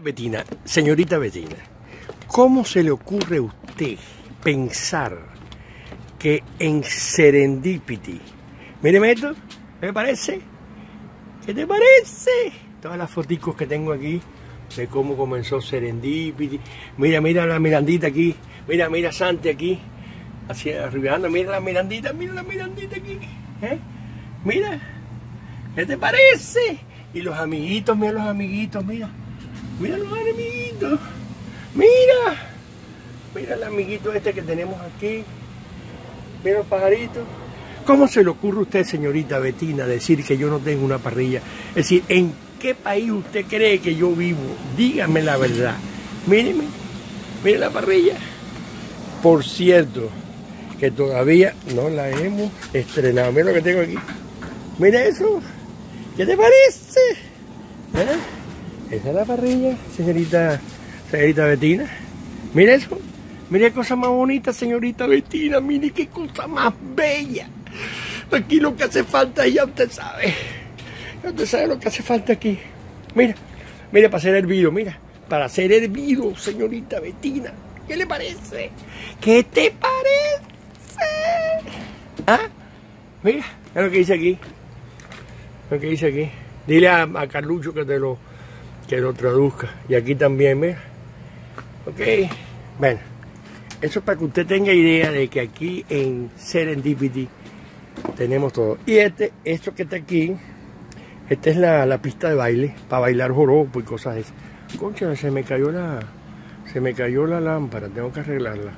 Betina, señorita Betina, ¿cómo se le ocurre a usted pensar que en Serendipity, míreme esto, ¿qué me parece? ¿Qué te parece? Todas las fotos que tengo aquí de cómo comenzó Serendipity. Mira, mira la Mirandita aquí, mira, mira Santi aquí, así arribando, mira la Mirandita, mira la Mirandita aquí, ¿eh? Mira, ¿qué te parece? Y los amiguitos, mira los amiguitos, mira. Mira los amiguitos. Mira. Mira el amiguito este que tenemos aquí. Mira los pajaritos. ¿Cómo se le ocurre a usted, señorita Betina, decir que yo no tengo una parrilla? Es decir, ¿en qué país usted cree que yo vivo? Dígame la verdad. Míreme, mire la parrilla. Por cierto, que todavía no la hemos estrenado. Mira lo que tengo aquí. Mira eso. ¿Qué te parece? ¿Eh? Esa es la parrilla, señorita, señorita Betina. Mire eso. Mire qué cosa más bonita, señorita Betina. Mire qué cosa más bella. Aquí lo que hace falta, ya usted sabe. Ya usted sabe lo que hace falta aquí. Mira, mira, para ser hervido, mira. Para ser hervido, señorita Betina. ¿Qué le parece? ¿Qué te parece? ¿Ah? Mira, es lo que dice aquí. Lo que dice aquí. Dile a, a Carlucho que te lo que lo traduzca. Y aquí también, mira. Ok. Bueno, eso es para que usted tenga idea de que aquí en Serendipity tenemos todo. Y este, esto que está aquí, esta es la, la pista de baile, para bailar joropo y cosas de esas. Concha, se me cayó la, se me cayó la lámpara, tengo que arreglarla.